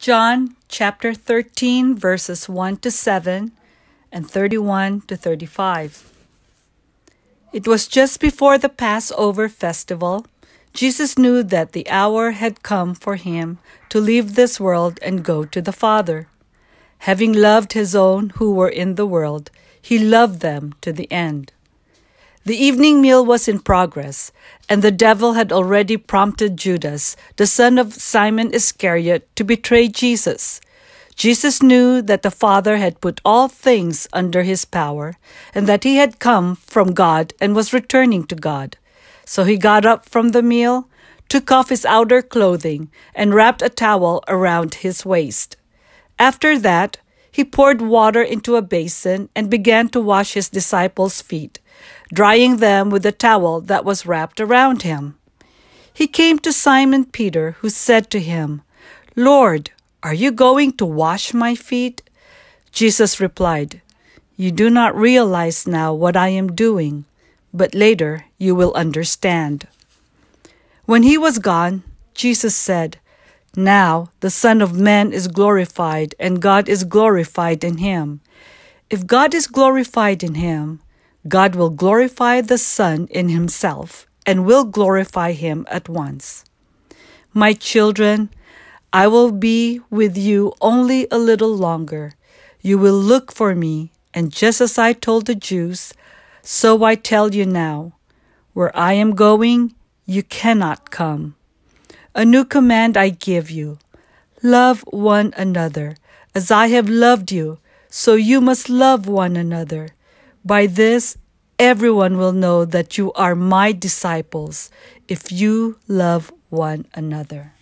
John chapter 13, verses 1 to 7 and 31 to 35. It was just before the Passover festival. Jesus knew that the hour had come for him to leave this world and go to the Father. Having loved his own who were in the world, he loved them to the end. The evening meal was in progress, and the devil had already prompted Judas, the son of Simon Iscariot, to betray Jesus. Jesus knew that the Father had put all things under his power, and that he had come from God and was returning to God. So he got up from the meal, took off his outer clothing, and wrapped a towel around his waist. After that, he poured water into a basin and began to wash his disciples' feet drying them with the towel that was wrapped around him. He came to Simon Peter, who said to him, Lord, are you going to wash my feet? Jesus replied, You do not realize now what I am doing, but later you will understand. When he was gone, Jesus said, Now the Son of Man is glorified, and God is glorified in him. If God is glorified in him, God will glorify the Son in himself and will glorify him at once. My children, I will be with you only a little longer. You will look for me, and just as I told the Jews, so I tell you now where I am going, you cannot come. A new command I give you love one another. As I have loved you, so you must love one another. By this, everyone will know that you are my disciples if you love one another.